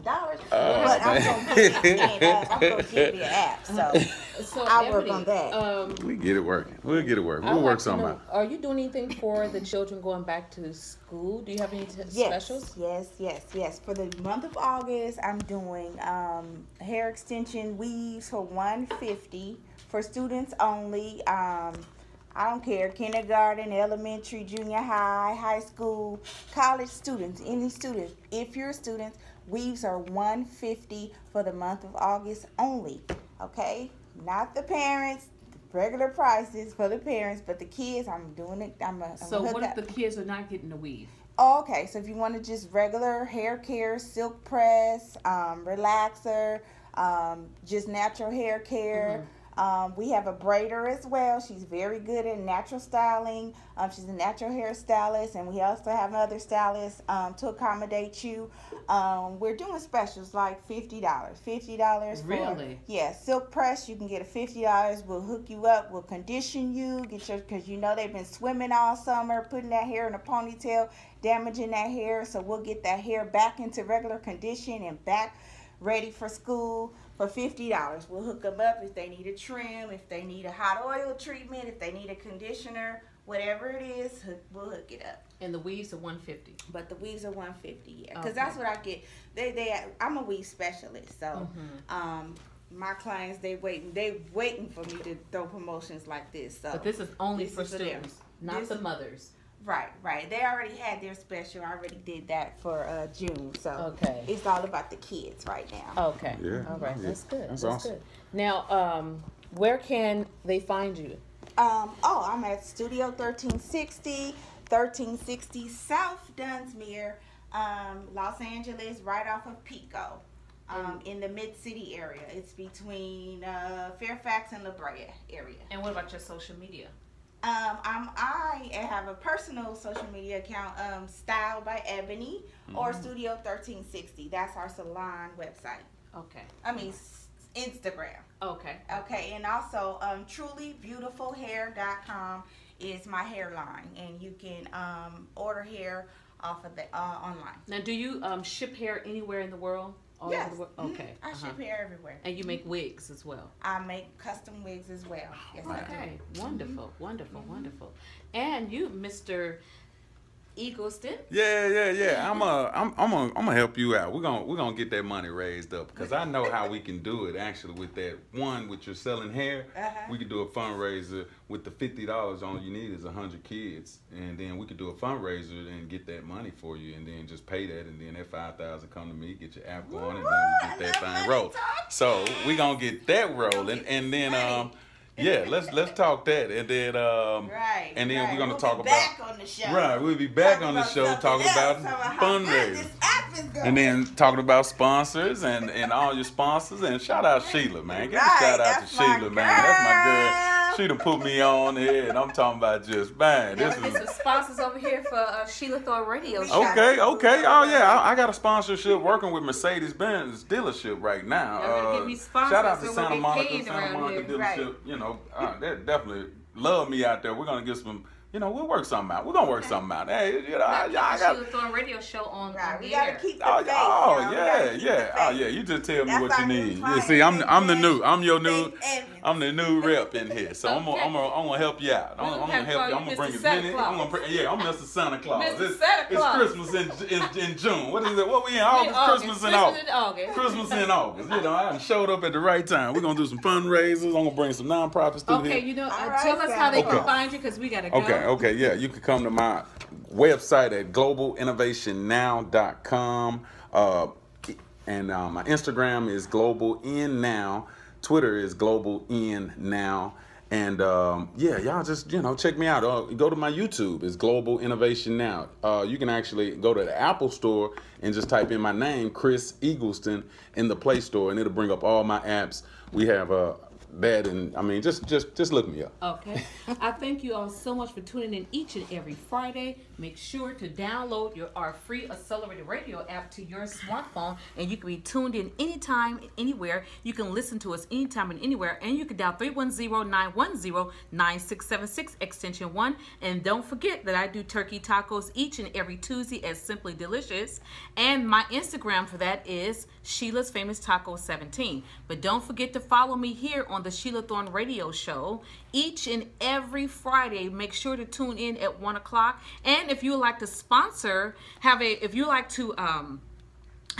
thousand dollars, but I'm gonna give you an app. I'm gonna give you an app. So So I'll work on that. Um, We get it working. We'll get it working. We'll like work to something know, out. Are you doing anything for the children going back to school? Do you have any t- yes, specials? yes, yes, yes. For the month of August, I'm doing um, hair extension weaves for one fifty for students only. Um, I don't care, kindergarten, elementary, junior high, high school, college students, any students. If you're a student, weaves are 150 for the month of August only. Okay? Not the parents, regular prices for the parents, but the kids, I'm doing it. I'm a, So what if the kids are not getting the weave? Oh, okay. So if you want to just regular hair care, silk press, um, relaxer, um, just natural hair care. Um, we have a braider as well. She's very good at natural styling. Um, she's a natural hairstylist, and we also have other stylists um, to accommodate you. Um, we're doing specials like fifty dollars. Fifty dollars Really? yeah, silk press. You can get a fifty dollars. We'll hook you up. We'll condition you. Get your because you know they've been swimming all summer, putting that hair in a ponytail, damaging that hair. So we'll get that hair back into regular condition and back ready for school for fifty dollars. We'll hook them up if they need a trim, if they need a hot oil treatment, if they need a conditioner, whatever it is. Hook, we'll hook it up. And the weaves are one fifty. But the weaves are one fifty, yeah, because Okay. that's what I get. They they I'm a weave specialist, so Mm-hmm. um my clients they waiting they waiting for me to throw promotions like this. So But this is only This for is for students, not This- the mothers. Right, right. They already had their special. I already did that for uh June. So Okay. it's all about the kids right now. Okay. Yeah, All right. yeah. That's good. That's That's, awesome. good. Now, um, where can they find you? Um, oh, I'm at Studio 1360, 1360 South Dunsmuir, um, Los Angeles, right off of Pico, um, in the Mid City area. It's between uh, Fairfax and La Brea area. And what about your social media? Um, I'm, I have a personal social media account, um, Style by Ebony or Studio 1360. That's our salon website. Okay. I mean, Instagram. Okay. Okay, and also um, trulybeautifulhair.com is my hairline, and you can um, order hair off of the uh, online. Now, do you um, ship hair anywhere in the world? All yes, over the world? mhm, Okay. I uh-huh. ship hair everywhere. And you make wigs as well. I make custom wigs as well. Yes, I do. Okay. Wonderful. Wonderful. Wonderful. And you, Mr. Eagleston. Yeah, yeah, yeah. I'm uh, I'm, I'm gonna, I'm gonna help you out. We're gonna, we're gonna get that money raised up because I know how we can do it. Actually, with that one, with your selling hair, Uh-huh. we could do a fundraiser with the fifty dollars. All you need is a hundred kids, and then we could do a fundraiser and get that money for you, and then just pay that, and then that five thousand come to me, get your app going, and then we get that Woo, I love thing rolling. So we gonna get that rolling, and then um, yeah, let's let's talk that, and then um, Right. and then right. we're gonna We'll talk be about back on the show. Right, we'll be back Talking on the show talking about about fundraising. This app is going. And then talking about sponsors and, and all your sponsors and shout out Sheila, man. Give a shout out to Sheila, man. That's my girl. Girl. She done put me on here and I'm talking about just man. Now, This is some sponsors over here for uh, Sheila Thorne Radio Show. Okay, okay. Oh yeah, I, I got a sponsorship working with Mercedes Benz dealership right now. Uh, get me sponsors shout out to so Santa Monica, Santa Monica here. dealership. Right. You know, uh, they definitely love me out there. We're gonna get some. You know, we'll work something out. We're gonna work something out. Hey, you know, I, Now, I keep the got. Sheila Radio Show on, Right, on we the gotta air. keep the Oh, faith. oh y'all. We yeah, gotta keep the yeah. Oh faith. yeah. You just tell me That's what you our new need. You client, see, I'm Faith I'm the Evans. new I'm your new Faith Evans. I'm the new rep in here. So I'm gonna I'm gonna, I'm gonna help you out. I'm, We're I'm gonna gonna help you. I'm gonna bring Mr. as Santa many. Claus. I'm gonna bring, yeah. I'm Mr. Santa Claus. Mr. It's, Santa it's Claus. Christmas in, in in June. What is it? What we in August? August. Christmas in August. August. Christmas in August. You know, I done showed up at the right time. We're gonna do some fundraisers. I'm gonna bring some nonprofits through Okay, here. you know, uh, All right, tell us how they Okay. can find you because we gotta go. Okay, okay, yeah. You can come to my website at globalinnovationnow.com. Uh, and uh, my Instagram is global in now. Twitter is global in now. And um, yeah, y'all just you know check me out. Uh, go to my YouTube. It's Global Innovation Now. Uh, you can actually go to the Apple Store and just type in my name, Chris Eagleston, in the Play Store, and it'll bring up all my apps. We have uh, that, and I mean just just just look me up. Okay. I thank you all so much for tuning in each and every Friday. make sure to download your our free Accelerated Radio app to your smartphone, and you can be tuned in anytime, anywhere. You can listen to us anytime and anywhere, and you can dial 310-910-9676 extension one. And don't forget that I do turkey tacos each and every Tuesday at Simply Delicious, and my Instagram for that is Sheila's Famous Taco 17. But don't forget to follow me here on the Sheila Thorne Radio Show each and every Friday. Make sure to tune in at one o'clock. And if you would like to sponsor, have a if you like to um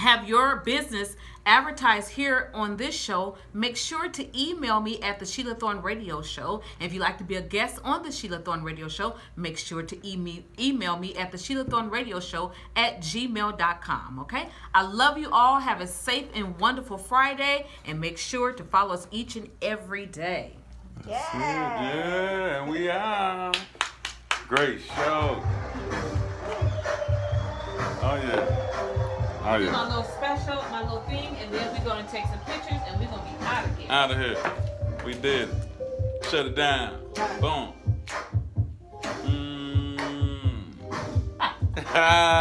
have your business advertised here on this show, make sure to email me at the Sheila Thorne Radio Show. And if you'd like to be a guest on the Sheila Thorne Radio Show, make sure to email, email me at the Sheila Thorne Radio Show at gmail.com. Okay? I love you all. Have a safe and wonderful Friday. And make sure to follow us each and every day. Yeah, yeah, and we are. Great show. Oh yeah. Oh My little special, my little thing, and then we're gonna take some pictures and we're gonna be out of here. Out of here. We did it. Shut it down. Boom. Mm.